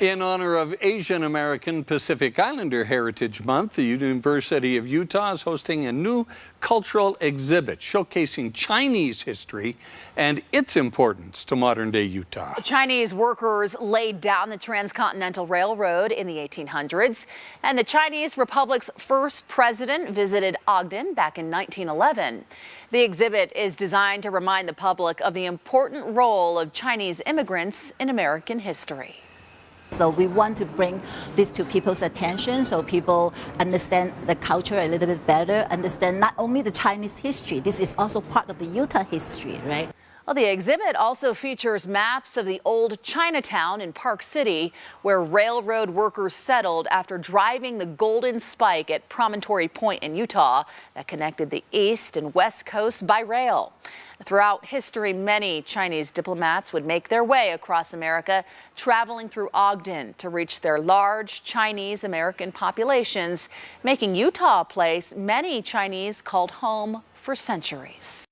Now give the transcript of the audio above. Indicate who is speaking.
Speaker 1: In honor of Asian American Pacific Islander Heritage Month, the University of Utah is hosting a new cultural exhibit showcasing Chinese history and its importance to modern day Utah.
Speaker 2: Chinese workers laid down the Transcontinental Railroad in the 1800s, and the Chinese Republic's first president visited Ogden back in 1911. The exhibit is designed to remind the public of the important role of Chinese immigrants in American history.
Speaker 3: So we want to bring this to people's attention so people understand the culture a little bit better, understand not only the Chinese history, this is also part of the Utah history, right?
Speaker 2: Well, the exhibit also features maps of the old Chinatown in Park City, where railroad workers settled after driving the Golden Spike at Promontory Point in Utah that connected the east and west coast by rail. Throughout history, many Chinese diplomats would make their way across America, traveling through Ogden to reach their large Chinese American populations, making Utah a place many Chinese called home for centuries.